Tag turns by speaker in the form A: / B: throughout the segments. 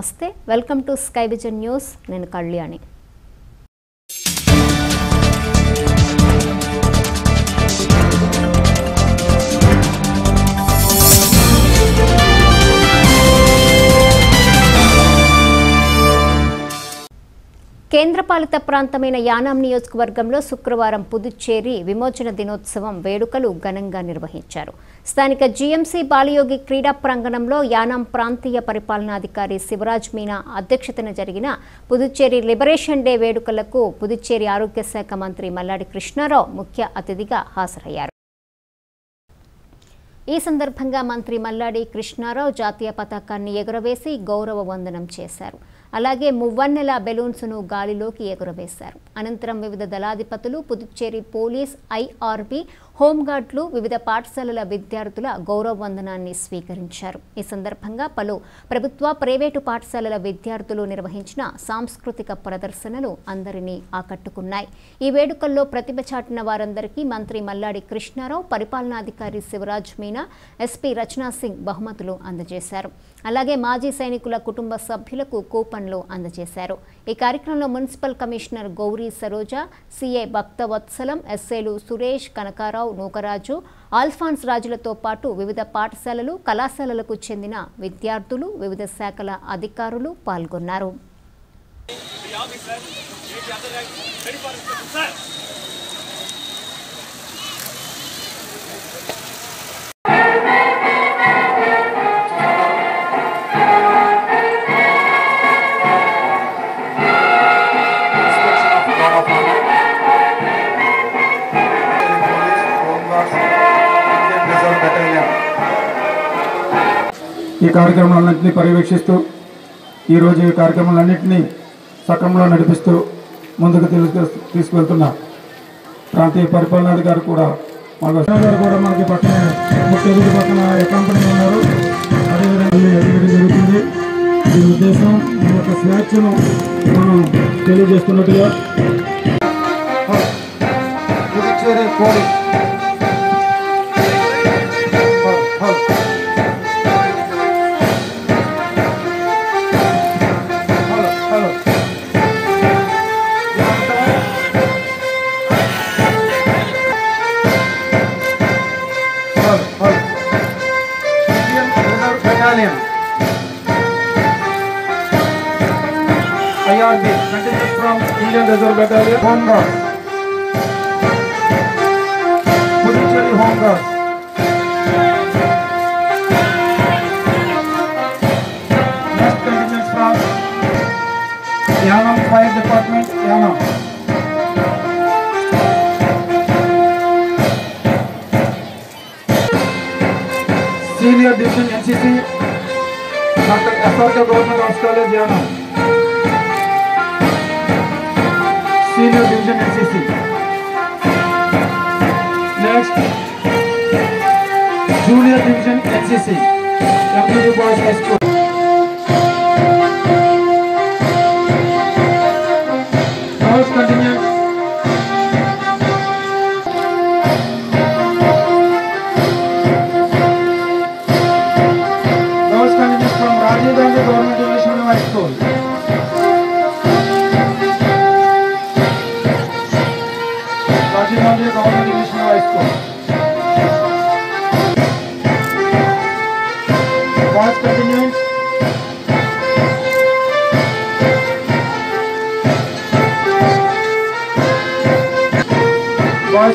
A: నమస్తే. Welcome to sky vision news. నేను కళ్యాణి. కేంద్రపాలిత ప్రాంతమైన యానాం నియోజకవర్గంలో శుక్రవారం పుదుచ్చేరి విమోచన దినోత్సవం వేడుకలు ఘనంగా నిర్వహించారు. స్థానిక జీఎంసీ బాలయోగి క్రీడా ప్రాంగణంలో యానాం ప్రాంతీయ పరిపాలనాధికారి శివరాజ్ మీనా అధ్యక్షతన జరిగిన పుదుచ్చేరి లిబరేషన్ డే వేడుకలకు పుదుచ్చేరి ఆరోగ్య శాఖ మంత్రి మల్లాడి కృష్ణారావు ముఖ్య అతిథిగా హాజరయ్యారు. ఈ సందర్భంగా మంత్రి మల్లాడి కృష్ణారావు జాతీయ పతాకాన్ని ఎగురవేసి గౌరవ వందనం చేశారు. అలాగే మువ్వన్నెల బెలూన్స్ను గాలిలోకి ఎగురవేశారు. అనంతరం వివిధ దళాధిపతులు పుదుచ్చేరి పోలీస్ ఐఆర్బి హోంగార్డులు వివిధ పాఠశాలల విద్యార్థుల గౌరవ వందనాన్ని స్వీకరించారు. ఈ సందర్భంగా పలు ప్రభుత్వ ప్రైవేటు పాఠశాలల విద్యార్థులు నిర్వహించిన సాంస్కృతిక ప్రదర్శనలు అందరినీ ఆకట్టుకున్నాయి. ఈ వేడుకల్లో ప్రతిభ చాటిన వారందరికీ మంత్రి మల్లాడి కృష్ణారావు పరిపాలనాధికారి శివరాజ్ మీనా ఎస్పీ రచనా సింగ్ బహుమతులు అందజేశారు. అలాగే మాజీ సైనికుల కుటుంబ సభ్యులకు కూపన్లు అందజేశారు. ఈ కార్యక్రమంలో municipal commissioner Gauri Saroja CI Bhaktavatsalam ఎస్ఏలు Suresh Kanakarao Nookaraju Alphonse రాజులతో పాటు వివిధ పాఠశాలలు కళాశాలలకు చెందిన విద్యార్థులు వివిధ శాఖల అధికారులు పాల్గొన్నారు.
B: ఈ కార్యక్రమాలన్నింటినీ పర్యవేక్షిస్తూ ఈరోజు ఈ కార్యక్రమాలన్నింటినీ సక్రమంలో నడిపిస్తూ ముందుకు తీసుకు ప్రాంతీయ పరిపాలనాధికారి కూడా మాకు గారు కూడా మనకి పక్కన ముఖ్య పక్కన కంపెనీ ఉన్నారు అదేవిధంగా ఎదుగుదల జరుగుతుంది. ఈ ఉద్దేశం మన యొక్క స్వేచ్ఛను మనం తెలియజేస్తున్నట్టుగా.
C: Puducherry ریزر بٹالین ہوم گارڈ پڈیچری ہوم گارڈ نیکسٹ کنٹینجنٹ فرام یانم فائر ڈپارٹمنٹ یانم سینئر ڈیویژن این سی سی ڈاکٹر ایس آر گورنمنٹ Senior Division NCC. Next, Junior Division NCC, MPG Boys High School. First continues. First continues from Rajiv Gandhi Government English Medium.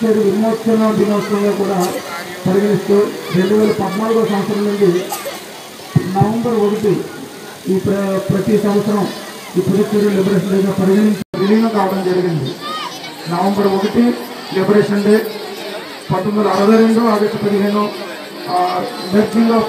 C: ఇచ్చేది విమోచన దినోత్సవంగా కూడా పరిగణిస్తూ రెండు వేల పద్నాలుగో సంవత్సరం నుండి నవంబర్ ఒకటి
B: ఈ ప్రతి సంవత్సరం ఈ పుదుచ్చేరి లిబరేషన్ డేగా పరిగణించి విలీనం కావడం జరిగింది. నవంబర్ ఒకటి లిబరేషన్ డే పంతొమ్మిది వందల అరవై రెండు ఆగస్టు పదిహేను మెర్జింగ్ ఆఫ్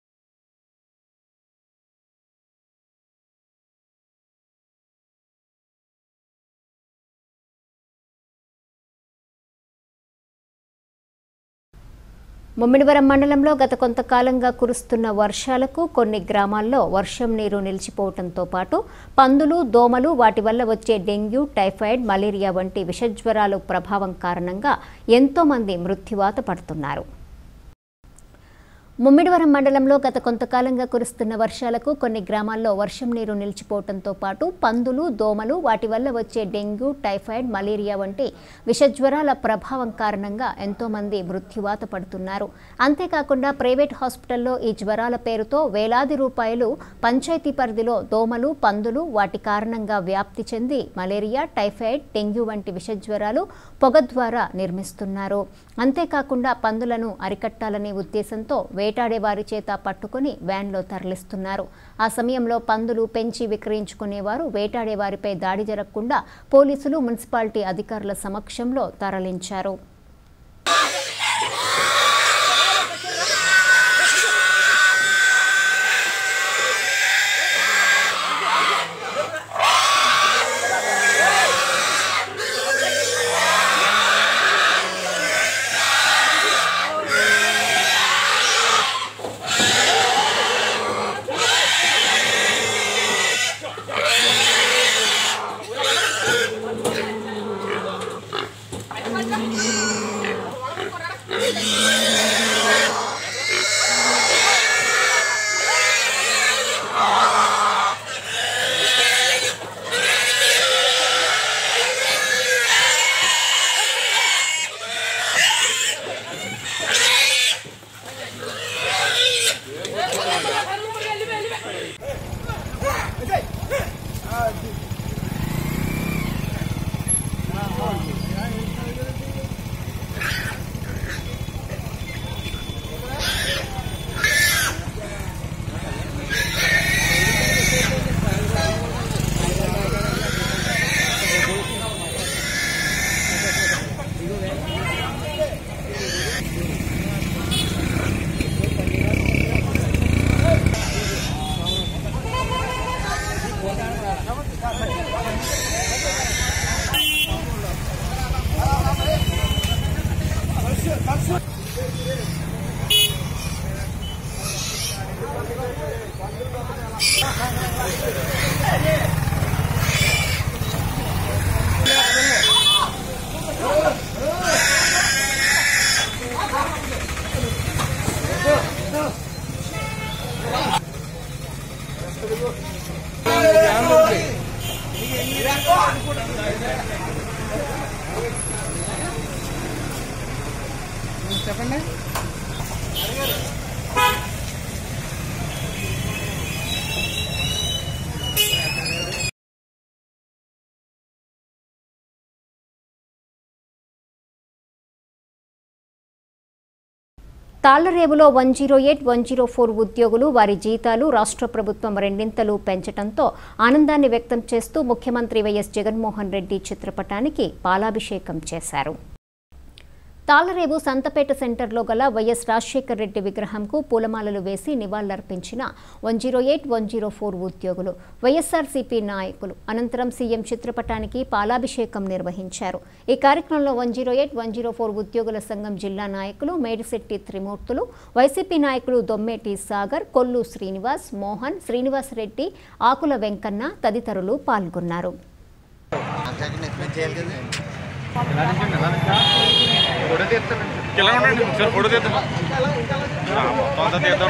A: ముమ్మిడివరం మండలంలో గత కొంతకాలంగా కురుస్తున్న వర్షాలకు కొన్ని గ్రామాల్లో వర్షం నీరు నిలిచిపోవడంతో పాటు పందులు దోమలు వాటి వల్ల వచ్చే డెంగ్యూ టైఫాయిడ్ మలేరియా వంటి విషజ్వరాలు ప్రభావం కారణంగా ఎంతోమంది మృత్యువాత పడుతున్నారు. ముమ్మిడివరం మండలంలో గత కొంతకాలంగా కురుస్తున్న వర్షాలకు కొన్ని గ్రామాల్లో వర్షం నీరు నిలిచిపోవడంతో పాటు పందులు దోమలు వాటి వల్ల వచ్చే డెంగ్యూ టైఫాయిడ్ మలేరియా వంటి విషజ్వరాల ప్రభావం కారణంగా ఎంతోమంది మృత్యువాత పడుతున్నారు. అంతేకాకుండా ప్రైవేట్ హాస్పిటల్లో ఈ జ్వరాల పేరుతో వేలాది రూపాయలు పంచాయతీ పరిధిలో దోమలు పందులు వాటి కారణంగా వ్యాప్తి చెంది మలేరియా టైఫాయిడ్ డెంగ్యూ వంటి విషజ్వరాలు పొగ ద్వారా నిర్మిస్తున్నారు. అంతేకాకుండా పందులను అరికట్టాలనే ఉద్దేశంతో వే వారి చేత పట్టుకుని వ్యాన్లో తరలిస్తున్నారు. ఆ సమయంలో పందులు పెంచి విక్రయించుకునేవారు. వేటాడే వారిపై దాడి జరగకుండా పోలీసులు మున్సిపాలిటీ అధికారుల సమక్షంలో తరలించారు. తాళ్ళరేవులో one zero eight one zero four ఉద్యోగులు వారి జీతాలు రాష్ట్ర ప్రభుత్వం రెండింతలు పెంచడంతో ఆనందాన్ని వ్యక్తం చేస్తూ ముఖ్యమంత్రి వైఎస్ జగన్మోహన్ రెడ్డి చిత్రపటానికి పాలాభిషేకం చేశారు. తాళ్ళరేవు సంతపేట సెంటర్లో గల వైఎస్ రాజశేఖర్ రెడ్డి విగ్రహంకు పూలమాలలు వేసి నివాళులర్పించిన one zero eight one zero four ఉద్యోగులు వైఎస్ఆర్సీపీ నాయకులు. అనంతరం సీఎం చిత్రపటానికి పాలాభిషేకం నిర్వహించారు. ఈ కార్యక్రమంలో one zero eight one zero four ఉద్యోగుల సంఘం జిల్లా నాయకులు మేడిశెట్టి త్రిమూర్తులు వైసీపీ నాయకులు దొమ్మేటి సాగర్ కొల్లు శ్రీనివాస్ మోహన్ శ్రీనివాస్ రెడ్డి ఆకుల వెంకన్న తదితరులు పాల్గొన్నారు.
D: ఇలా ఉండండి ఒకసారి ఫోటో తీద్దాం ఆ, మొత్తం అంతా తీద్దాం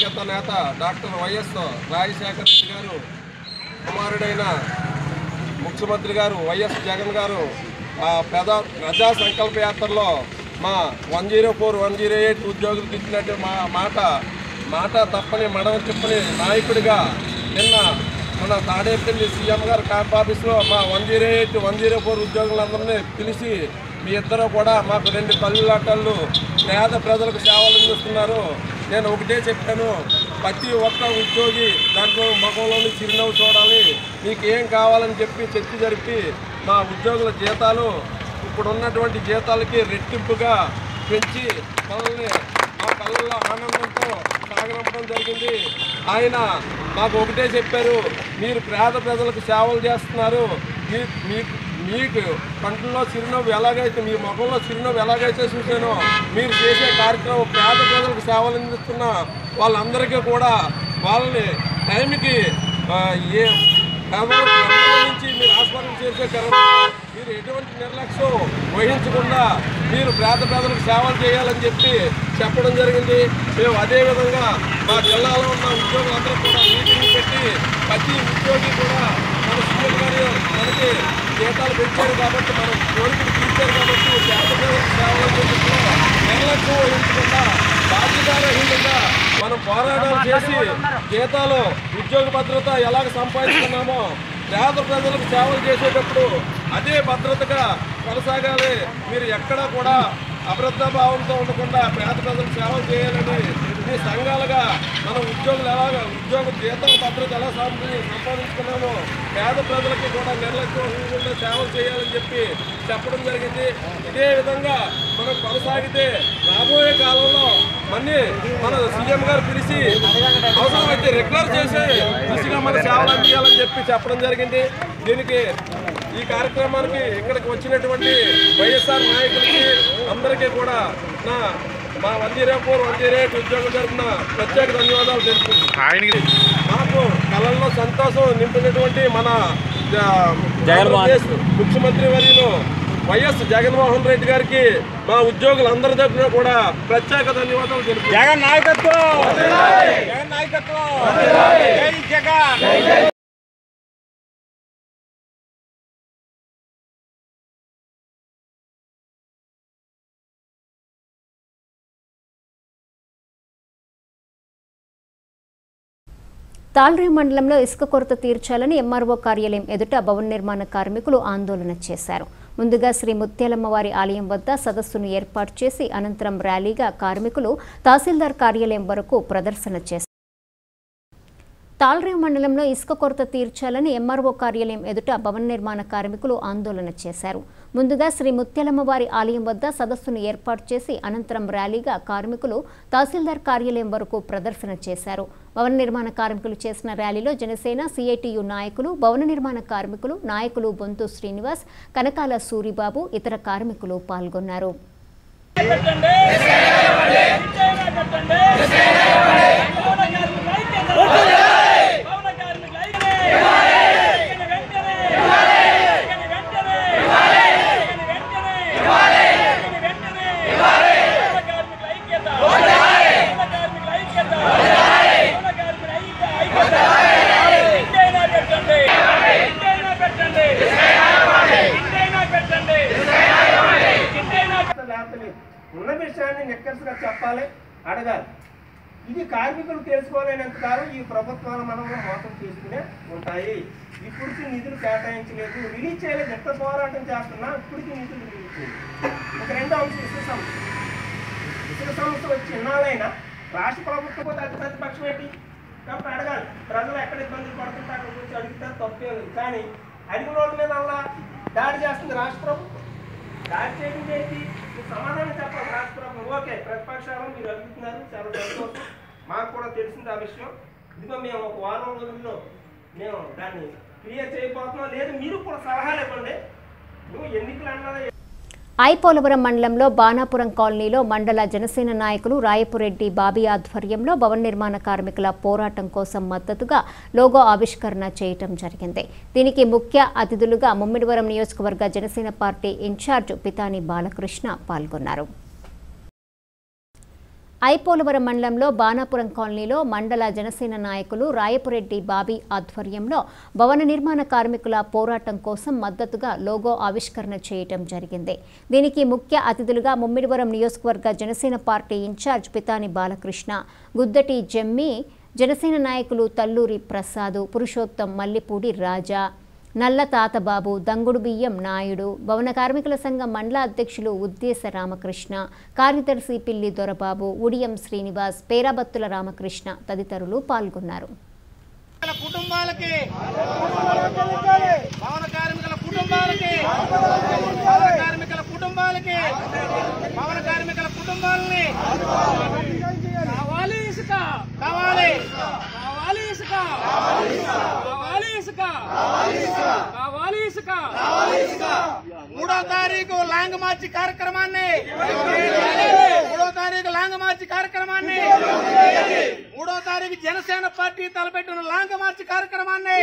E: దివంగత నేత డాక్టర్ వైఎస్ రాజశేఖర రెడ్డి గారు కుమారుడైన ముఖ్యమంత్రి గారు వైఎస్ జగన్ గారు పెద ప్రజా సంకల్ప యాత్రలో మా one zero four one zero eight ఉద్యోగులకు ఇచ్చినట్టు మా మాట మాట తప్పని మడవ చెప్పని నాయకుడిగా నిన్న మన తాడేపల్లి సీఎం గారు క్యాంప్ ఆఫీస్లో మా one zero eight one zero four ఉద్యోగులందరినీ పిలిచి మీ ఇద్దరు కూడా మాకు రెండు తల్లులాటలు పేద ప్రజలకు సేవలు అందిస్తున్నారు. నేను ఒకటే చెప్పాను ప్రతి ఒక్క ఉద్యోగి దాంట్లో ముఖంలోని చిరునవ్వు చూడాలి. మీకు ఏం కావాలని చెప్పి చర్చ జరిపి మా ఉద్యోగుల జీతాలు ఇప్పుడు ఉన్నటువంటి జీతాలకి రెట్టింపుగా పెంచి మనల్ని మా కళ్ళల్లో ఆనందంతో సాగనంపడం జరిగింది. ఆయన మాకు ఒకటే చెప్పారు మీరు పేద ప్రజలకు సేవలు చేస్తున్నారు. మీ మీకు కంట్లో చిరునవ్వు ఎలాగైతే మీ ముఖంలో చిరునవ్వు ఎలాగైతే చూసానో మీరు చేసే కార్యక్రమం పేద ప్రజలకు సేవలు అందిస్తున్న వాళ్ళందరికీ కూడా వాళ్ళని టైంకి ఏ నుంచి మీరు హాస్పిటల్ చేసే క్రమంలో మీరు ఎటువంటి నిర్లక్ష్యం వహించకుండా మీరు పేద ప్రజలకు సేవలు చేయాలని చెప్పి చెప్పడం జరిగింది. మేము అదేవిధంగా మా జిల్లాలో ఉన్న ఉద్యోగులందరూ కూడా మీటింగ్ పెట్టి ప్రతి ఉద్యోగి కూడా మన సీఎం గారు మనకి జీతాలు పెంచారు కాబట్టి మనం కోరికలు తీర్చారు కాబట్టి పేద సేవలు నిర్లక్ష్యం వహించకుండా బాధ్యతారహితంగా మనం పోరాటాలు చేసి జీతాలు ఉద్యోగ భద్రత ఎలాగ సంపాదిస్తున్నామో పేద ప్రజలకు సేవలు చేసేటప్పుడు అదే భద్రతగా కొనసాగాలి. మీరు ఎక్కడా కూడా అభద్రతా భావంతో ఉండకుండా పేద ప్రజలకు సేవలు చేయాలని ఈ సంఘాలుగా మన ఉద్యోగులు ఎలాగ ఉద్యోగ జీతాల భద్రత ఎలా సంపా- సంపాదించుకున్నామో. పేద ప్రజలకి కూడా నిర్లక్ష్యం సేవలు చేయాలని చెప్పి చెప్పడం జరిగింది. ఇదే విధంగా మనం కొనసాగితే రాబోయే కాలంలో మళ్ళీ మన సీఎం గారు పిలిచి అవసరమైతే రెగ్యులర్ చేసే కృషిగా మన సేవలు అందించాలని చెప్పి చెప్పడం జరిగింది. దీనికి ఈ కార్యక్రమానికి ఇక్కడికి వచ్చినటువంటి వైఎస్ఆర్ నాయకులకి అందరికీ కూడా నా మా one zero four one zero eight ఉద్యోగం తరఫున ప్రత్యేక ధన్యవాదాలు తెలుపుతున్నాను మాకు కళల్లో సంతోషం నింపినటువంటి మన ముఖ్యమంత్రి వర్యులు వైఎస్ జగన్మోహన్ రెడ్డి గారికి మా ఉద్యోగులందరి తరఫున కూడా ప్రత్యేక ధన్యవాదాలు తెలుపు
D: జగన్ నాయకత్వం! జగన్ నాయకత్వం! జగన్!
A: తాళ్రే మండలంలో ఇసుక కొరత తీర్చాలని ఎంఆర్ఓ కార్యాలయం ఎదుట భవన నిర్మాణ కార్మికులు ఆందోళన చేశారు. ముందుగా శ్రీ ముత్యాలమ్మవారి ఆలయం వద్ద సదస్సును ఏర్పాటు చేసి అనంతరం ర్యాలీగా కార్మికులు తహసీల్దార్ కార్యాలయం వరకు ప్రదర్శన చేశారు. తాళ్రే మండలంలో ఇసుక కొరత తీర్చాలని ఎంఆర్ఓ కార్యాలయం ఎదుట భవన నిర్మాణ కార్మికులు ఆందోళన చేశారు. ముందుగా శ్రీ ముత్యాలమ్మవారి ఆలయం వద్ద సదస్సును ఏర్పాటు చేసి అనంతరం ర్యాలీగా కార్మికులు తహసీల్దార్ కార్యాలయం వరకు ప్రదర్శన చేశారు. భవన నిర్మాణ కార్మికులు చేసిన ర్యాలీలో జనసేన సిఐటియు నాయకులు భవన నిర్మాణ కార్మికులు నాయకులు బొంతు శ్రీనివాస్ కనకాల సూరిబాబు ఇతర కార్మికులు పాల్గొన్నారు
F: లేకపోతే ఉన్న విషయాన్ని నిక్కర్స్గా చెప్పాలి అడగాలి ఇది కార్మికులు తెలుసుకోలేనంత కాలం ఈ ప్రభుత్వాలు మనం మోసం తీసుకునే ఉంటాయి ఇప్పటికి నిధులు కేటాయించలేదు రిలీజ్ చేయలేదు ఎంత పోరాటం చేస్తున్నా ఇప్పటికి నిధులు రిలీజ్ చేయలేదు ఒక రెండో అంశం ఇసుక సమస్య ఇసుక సమస్య వచ్చి ఇన్నాళ్ళైనా రాష్ట్ర ప్రభుత్వం పోతే ప్రతిపక్షం పెద్ద ఏంటి? కాబట్టి అడగాలి. ప్రజలు ఎక్కడ ఇబ్బందులు పడుతుంటే అక్కడ గురించి అడిగితే తప్పే లేదు. కానీ అడిగిన వాళ్ళ మీద అలా దాడి చేస్తుంది రాష్ట్ర ప్రభుత్వం. దాడి చేయడం ఏంటి? సమాధానం చెప్పాలి రాష్ట్ర ప్రభుత్వం. ఓకే ప్రతిపక్షాలు మీరు అడుగుతున్నారు చాలా సంతోషం. మాకు కూడా తెలిసింది ఆ విషయం. ఇదిగో మేము ఒక వారం రోజుల్లో మేము దాన్ని క్లియర్ చేయబోతున్నాం. లేదు మీరు కూడా సలహాలు ఇవ్వండి. నువ్వు ఎన్నికలు అన్నది
A: ఐపోలవరం మండలంలో బాణాపురం కాలనీలో మండల జనసేన నాయకులు రాయపురెడ్డి బాబీ ఆధ్వర్యంలో భవన నిర్మాణ కార్మికుల పోరాటం కోసం మద్దతుగా లోగో ఆవిష్కరణ చేయటం జరిగింది. దీనికి ముఖ్య అతిథులుగా ముమ్మిడివరం నియోజకవర్గ Janasena party in charge Pitani Balakrishna పాల్గొన్నారు. ఐపోలవరం మండలంలో బాణాపురం కాలనీలో మండల జనసేన నాయకులు రాయపురెడ్డి బాబీ ఆధ్వర్యంలో భవన నిర్మాణ కార్మికుల పోరాటం కోసం మద్దతుగా లోగో ఆవిష్కరణ చేయటం జరిగింది. దీనికి ముఖ్య అతిథులుగా ముమ్మిడివరం నియోజకవర్గ Janasena party in charge Pitani Balakrishna Guddati Jammi Janasena నాయకులు తల్లూరి ప్రసాదు పురుషోత్తం మల్లిపూడి రాజా నల్ల తాతబాబు దంగుడు బియ్యం నాయుడు భవన కార్మికుల సంఘం మండల అధ్యక్షులు ఉద్దేశ రామకృష్ణ కార్యదర్శి పిల్లి దొరబాబు ఉడియం శ్రీనివాస్ పేరాబత్తుల రామకృష్ణ తదితరులు పాల్గొన్నారు.
G: కుటుంబాలకి భవన కార్మికుల కుటుంబాలకి భవన కార్మికుల కుటుంబాలకి భవన కార్మికుల కుటుంబాలని కావాలి ఇసుక కావాలి కావాలి ఇసుక కావాలి ఇసుక కావాలి ఇసుక మూడో తారీఖు లాంగ్ మార్చి కార్యక్రమాన్ని. మూడో తారీఖు లాంగ్ మార్చి కార్యక్రమాన్ని. మూడో తారీఖు జనసేన పార్టీ తలపెట్టిన లాంగ్ మార్చి కార్యక్రమాన్ని.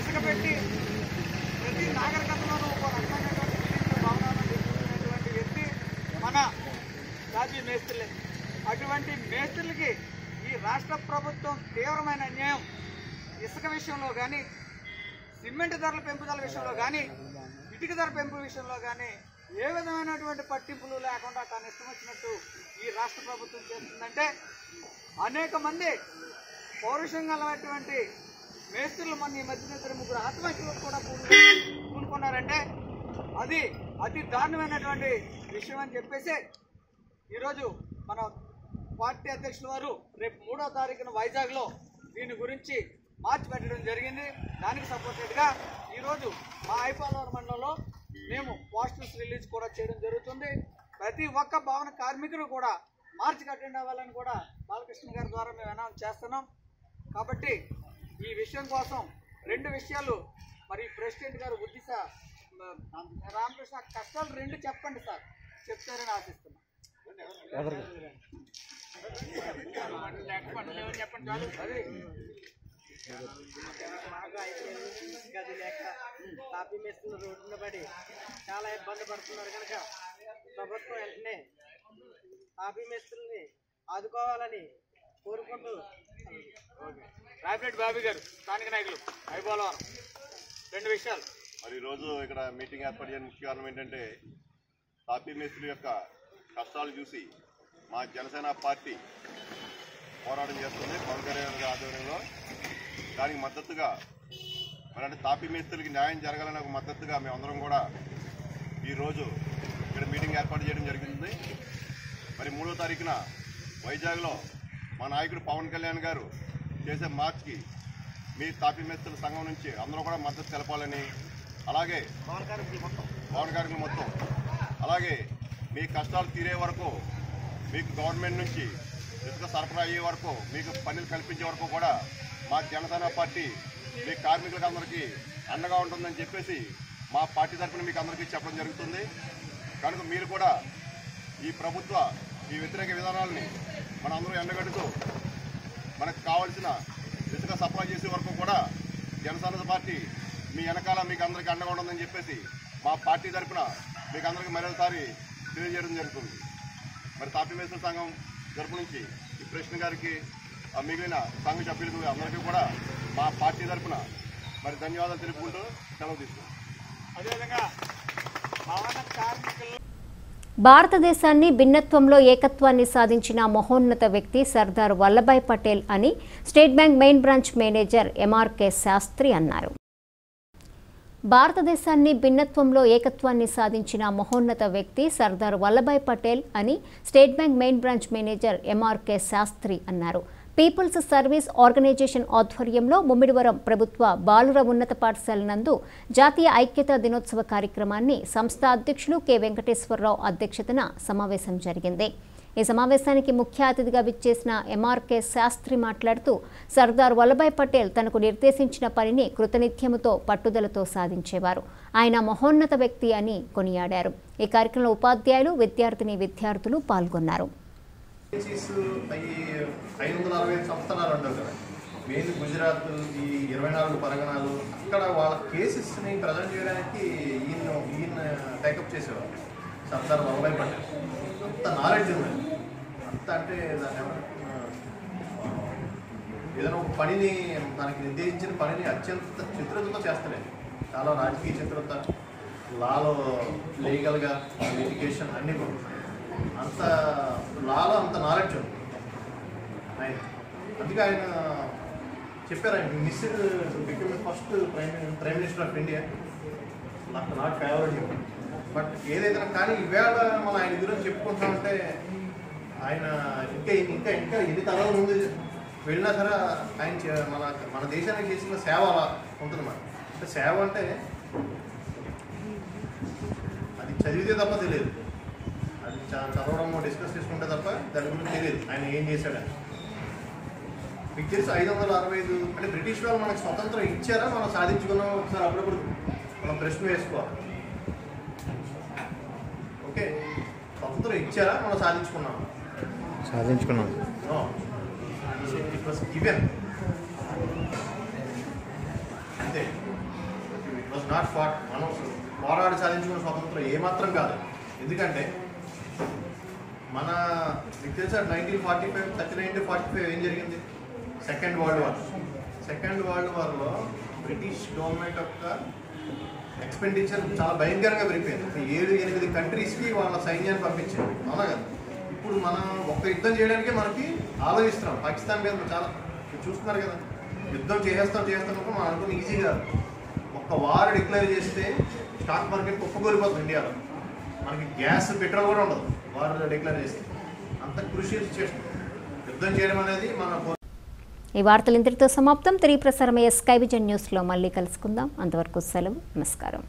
G: ఇసుక పెట్టి ప్రతి నాగరికతలోనూ ఒక నిర్మించినటువంటి వ్యక్తి మన రాజీ మేస్త్రులే. అటువంటి మేస్త్రులకి ఈ రాష్ట్ర ప్రభుత్వం తీవ్రమైన అన్యాయం. ఇసుక విషయంలో కానీ సిమెంట్ ధరల పెంపుదల విషయంలో కానీ ఇటుక ధర పెంపు విషయంలో కానీ ఏ విధమైనటువంటి పట్టింపులు లేకుండా తాను ఇష్టం వచ్చినట్టు ఈ రాష్ట్ర ప్రభుత్వం చేస్తుందంటే అనేక మంది పౌరుషంగా ఉన్నటువంటి మేస్త్రులు మన ఈ మధ్యన ఇద్దరు ముగ్గురు ఆత్మహత్యలు కూడా పూనుకున్నారంటే అది అతి దారుణమైనటువంటి విషయం అని చెప్పేసి ఈరోజు మన పార్టీ అధ్యక్షుల వారు రేపు మూడో తారీఖున వైజాగ్లో దీని గురించి మార్చి పెట్టడం జరిగింది. దానికి సపోర్టెడ్గా ఈరోజు మా ఐపాలవరం మండలంలో మేము పోస్టర్స్ రిలీజ్ కూడా చేయడం జరుగుతుంది. ప్రతి ఒక్క భవన కార్మికులు కూడా మార్చికి అటెండ్ అవ్వాలని కూడా బాలకృష్ణ గారి ద్వారా మేము అనౌన్స్ చేస్తున్నాం. కాబట్టి ఈ విషయం కోసం రెండు విషయాలు మరి ప్రెసిడెంట్ గారు ఉద్దిశ రామకృష్ణ కష్టాలు రెండు చెప్పండి సార్. చెప్తారని ఆశిస్తున్నాం. గది లేక తాపీ మేస్తున్న రోడ్డున పడి చాలా ఇబ్బంది పడుతున్నారు కనుక ప్రభుత్వం వెంటనే తాపీ మేస్తుల్ని ఆదుకోవాలని కోరుకుంటూ
D: రాపిరెడ్డి బాబీ గారు స్థానిక నాయకులు అయిపోలవరం రెండు విషయాలు.
H: మరి ఈరోజు ఇక్కడ మీటింగ్ ఏర్పాటు చేయడానికి ముఖ్య కారణం ఏంటంటే తాపీ మేస్త్రుల యొక్క కష్టాలు చూసి మా జనసేన పార్టీ పోరాటం చేస్తుంది. పవన్ కళ్యాణ్ గారి ఆధ్వర్యంలో. దానికి మద్దతుగా అంటే తాపీ న్యాయం జరగాలని ఒక మద్దతుగా మేమందరం కూడా ఈరోజు ఇక్కడ మీటింగ్ ఏర్పాటు చేయడం జరిగింది. మరి మూడో తారీఖున వైజాగ్లో మా నాయకుడు పవన్ కళ్యాణ్ గారు చేసే మార్చ్కి మీ తాపీ మేస్త్రుల సంఘం నుంచి అందరూ కూడా మద్దతు తెలపాలని అలాగే పవన్ కార్మికులు మొత్తం. పవన్ కార్మికులు మొత్తం. అలాగే మీ కష్టాలు తీరే వరకు మీకు గవర్నమెంట్ నుంచి ఇసుక సరఫరా అయ్యే వరకు మీకు పనులు కల్పించే వరకు కూడా మా జనసేన పార్టీ మీ కార్మికులకు అందరికీ అండగా ఉంటుందని చెప్పేసి మా పార్టీ తరఫున మీకు అందరికీ చెప్పడం జరుగుతుంది. కనుక మీరు కూడా ఈ ప్రభుత్వ ఈ వ్యతిరేక విధానాలని మనందరూ ఎండగడుతూ మనకు కావాల్సిన ఇసుక సప్లై చేసే వరకు కూడా జనసేన పార్టీ మీ వెనకాల మీకు అందరికీ అండగా ఉంటుందని చెప్పేసి మా పార్టీ తరఫున మీకు అందరికీ మరోసారి తెలియజేయడం జరుగుతుంది. మరి తాపీ మేస్త్రి సంఘం తరపు నుంచి ఈ కృష్ణ గారికి ఆ మిగిలిన సంఘ సభ్యులకు అందరికీ కూడా మా పార్టీ తరఫున మరి ధన్యవాదాలు తెలుపుకుంటూ సెలవు తీసుకుంటాం
G: అదేవిధంగా భవన కార్మికులు
A: భారతదేశాన్ని భిన్నత్వంలో ఏకత్వాన్ని సాధించిన మహోన్నత వ్యక్తి సర్దార్ వల్లభాయ్ పటేల్ అని state bank main branch manager MRK Sastry అన్నారు. భారతదేశాన్ని భిన్నత్వంలో ఏకత్వాన్ని సాధించిన మహోన్నత వ్యక్తి సర్దార్ వల్లభాయ్ పటేల్ అని state bank main branch manager MRK Sastry అన్నారు. పీపుల్స్ సర్వీస్ ఆర్గనైజేషన్ ఆధ్వర్యంలో ముమ్మిడివరం ప్రభుత్వ బాలుర ఉన్నత పాఠశాల నందు జాతీయ ఐక్యతా దినోత్సవ కార్యక్రమాన్ని సంస్థ అధ్యక్షులు కె వెంకటేశ్వరరావు అధ్యక్షతన సమావేశం జరిగింది. ఈ సమావేశానికి ముఖ్య అతిథిగా విచ్చేసిన ఎంఆర్కే శాస్త్రి మాట్లాడుతూ సర్దార్ వల్లభాయ్ పటేల్ తనకు నిర్దేశించిన పనిని కృతనిత్యముతో పట్టుదలతో సాధించేవారు. ఆయన మహోన్నత వ్యక్తి అని కొనియాడారు. ఈ కార్యక్రమంలో ఉపాధ్యాయులు విద్యార్థిని విద్యార్థులు పాల్గొన్నారు.
I: మెయిన్ గుజరాత్ ఈ ఇరవై నాలుగు పరగణాలు అక్కడ వాళ్ళ కేసెస్ని ప్రజెంట్ చేయడానికి ఈయన ఈయన టేకప్ చేసేవారు. సర్దార్ వల్లభాయ్ పటేల్. అంత నాలెడ్జ్ ఉంది. అంత అంటే దాన్ని ఏదైనా ఒక పనిని మనకి నిర్దేశించిన పనిని అత్యంత చిత్రతతో చేస్తలేదు. చాలా రాజకీయ చిత్రత లాలో లీగల్గా ఎడ్యుకేషన్ అన్నీ కూడా. అంత లాలో అంత నాలెడ్జ్ ఉంది. ఆయన. అందుకే ఆయన చెప్పారు ఆయన miss become first prime prime minister of India. నాకు నాట్ ఫేవరెట్ బట్ ఏదైతే కానీ ఈవేళ మనం ఆయన గురించి చెప్పుకుంటామంటే ఆయన ఇంకా ఇంకా ఇంకా ఎన్ని తరాల ముందు వెళ్ళినా సరే ఆయన చే- మన మన దేశానికి చేసిన సేవ అలా ఉంటుంది మన అంటే సేవ అంటే అది చదివితే తప్ప తెలియదు. అది చదవడం డిస్కస్ చేసుకుంటే తప్ప దాని గురించి తెలియదు. ఆయన ఏం చేశాడని. మీకు తెలిసి ఐదు వందల అరవై ఐదు అంటే బ్రిటిష్ వాళ్ళు మనకు స్వతంత్రం ఇచ్చారా? మనం సాధించుకున్నాం ఒకసారి అప్పుడప్పుడు మనం ప్రశ్న వేసుకోవాలి. ఓకే. స్వతంత్రం ఇచ్చారా? మనం సాధించుకున్నాం.
J: సాధించుకున్నాం.
I: ఇట్ వాస్ గివెన్ అంతే. ఇట్ వాజ్ నాట్ ఫాట్ మనం పోరాడి సాధించుకున్న స్వతంత్రం ఏమాత్రం కాదు. ఎందుకంటే మన మీకు తెలుసా nineteen forty five thirty nine to forty five ఏం జరిగింది? Second world war second world వార్లో British government యొక్క ఎక్స్పెండిచర్ చాలా భయంకరంగా పెరిగిపోయింది. ఏడు ఎనిమిది కంట్రీస్కి వాళ్ళ సైన్యాన్ని పంపించారు. అవునా కదా? ఇప్పుడు మనం ఒక్క యుద్ధం చేయడానికే మనకి ఆలోచిస్తున్నాం. పాకిస్తాన్ మీద చాలా చూస్తున్నారు కదా. యుద్ధం చేసేస్తాం చేస్తాం మనం అనుకుని ఈజీ కాదు. ఒక్క వార్ డిక్లేర్ చేస్తే స్టాక్ మార్కెట్ కుప్పకూలిపోతుంది ఇండియాలో. మనకి గ్యాస్ పెట్రోల్ కూడా ఉండదు. వార్ డిక్లేర్ చేస్తే. అంత కృషి సిచ్యువేషన్ యుద్ధం చేయడం అనేది మన
A: ఈ వార్తలు ఇంతటితో సమాప్తం. తిరిగి ప్రసారమయ్యే స్కై విజన్ న్యూస్లో మళ్ళీ కలుసుకుందాం. అంతవరకు సెలవు. నమస్కారం.